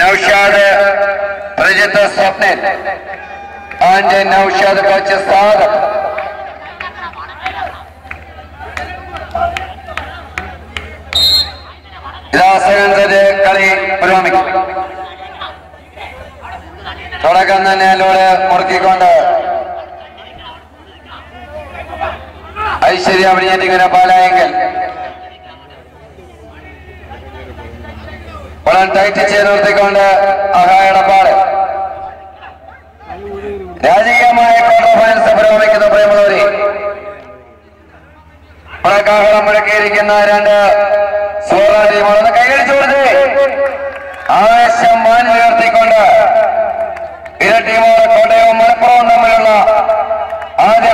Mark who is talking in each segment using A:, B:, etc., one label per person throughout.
A: Naushad Prajith Swapnan. And Naushad coach Saad ഇതാ കളി പുരോഗമിക്കും. തുടക്കം തന്നെ അതിലൂടെ മുറുക്കിക്കൊണ്ട്. ഐശ്വര്യ അഭിനയിച്ചിങ്ങനെ പാലായെങ്കിൽ വളരെ ടൈറ്റ് ചെയ്ത് നിർത്തിക്കൊണ്ട് അഹായടപ്പാട് രാജകീയമായ ക്വാർട്ടർ ഫൈനൽസ് പുരോഗമിക്കുന്ന പ്രേമലോരി പ്രകാഹളം മുഴക്കിയിരിക്കുന്ന രണ്ട് സുവർണ ടീമുകളൊന്ന് കൈയടിച്ചു കൊടുത്തേ ആവേശം മാനുയർത്തിക്കൊണ്ട് ഇരു ടീമുകൾ കോട്ടയവും മലപ്പുറവും തമ്മിലുള്ള ആദ്യ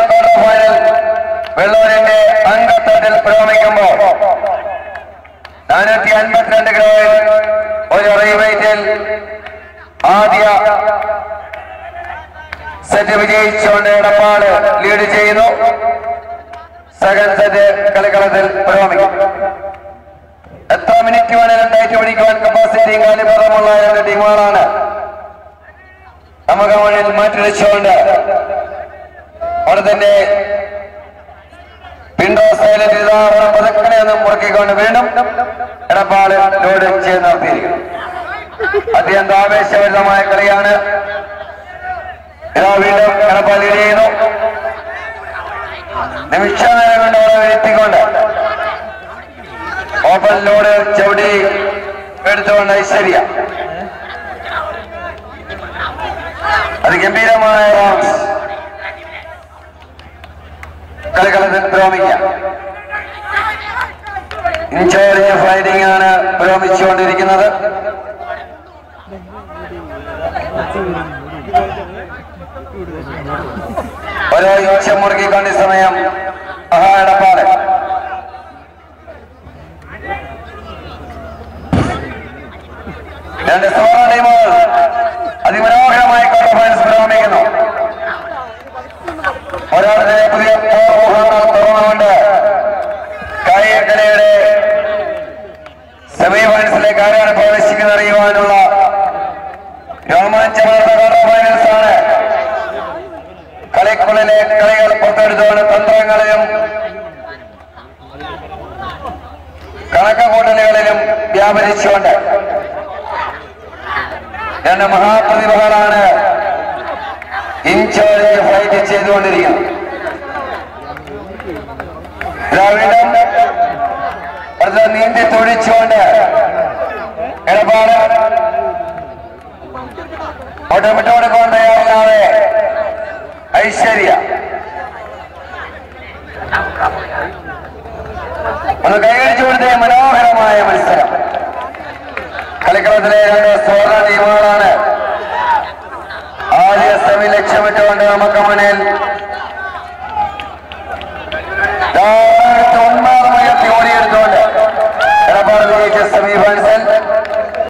A: സെറ്റ് ഇടപാട് ലീഡ് ചെയ്യുന്നു. സെക്കൻഡ് കളിക്കളത്തിൽ പുരോഗമിക്കും. എത്ര മിനിറ്റ് വേണേലും രണ്ടായിരത്തി പിടിക്കുവാൻ കപ്പാസിറ്റി കാലിപ്പുറമുള്ള രണ്ട് ടീമുകളാണ് നമുക്ക് മുന്നിൽ മാറ്റിവെച്ചുകൊണ്ട് അവിടെ തന്നെ പിണ്ടോ സൈലന്റ് പതക്കനെ ഒന്ന് മുറുക്കിക്കൊണ്ട് വീണ്ടും എടപ്പാട് ലോഡ് ചെയ്ത് നടത്തിയിരിക്കുന്നു അത്യന്തം ആവേശഭരിതമായ കളിയാണ്. ഇതാ വീണ്ടും ലീഡ് ചെയ്യുന്നു. നിമിഷനേരം കൊണ്ട് അവിടെ എത്തിക്കൊണ്ട്. ഓപ്പൺ ലോഡ് ചവിടി എടുത്തുകൊണ്ട് ഐശ്വര്യ. അത് ഗംഭീരമായ ഇൻചാർജ് ഫൈറ്റിംഗ് ആണ് പുരോഗമിച്ചുകൊണ്ടിരിക്കുന്നത് ഓരോ ഇഞ്ച മുറുകിക്കൊണ്ട് സമയം. അഹാ എടപ്പാട് രണ്ട് സോറ ടീമുകൾ അതിമനോഹരമായ ക്വാർട്ടർ ഫൈനൽസ് പുരോഗമിക്കുന്നു ഒരാളെ പുതിയ തുറന്നുകൊണ്ട് കായികക്കലയുടെ സെമി ഫൈനൽസിലേക്ക് ആരാണ് പ്രവേശിക്കുന്നത് അറിയുവാനുള്ള ക്വാർട്ടർ ഫൈനൽസ് ആണ് കളിക്കുള്ളിലെ കളികൾ തന്ത്രങ്ങളിലും കണക്കുകൂട്ടലുകളിലും വ്യാപരിച്ചുകൊണ്ട് രണ്ട് മഹാപ്രതിഭകളാണ് ഇൻചാർജ് ഫൈറ്റ് ചെയ്തുകൊണ്ടിരിക്കുന്നത്. ദ്രാവിഡം നീന്തി തൊഴിച്ചുകൊണ്ട് ഇടപാട്. ഒട്ടമിട്ട് ഒന്ന് കൈവരിച്ചു കൊടുത്ത മനോഹരമായ മത്സരം. കളിക്കളത്തിലെ രണ്ട് സ്വർണ ടീമുകളാണ്. ആദ്യ സെമി ലക്ഷ്യമിട്ടുകൊണ്ട് നമുക്ക് മുന്നിൽ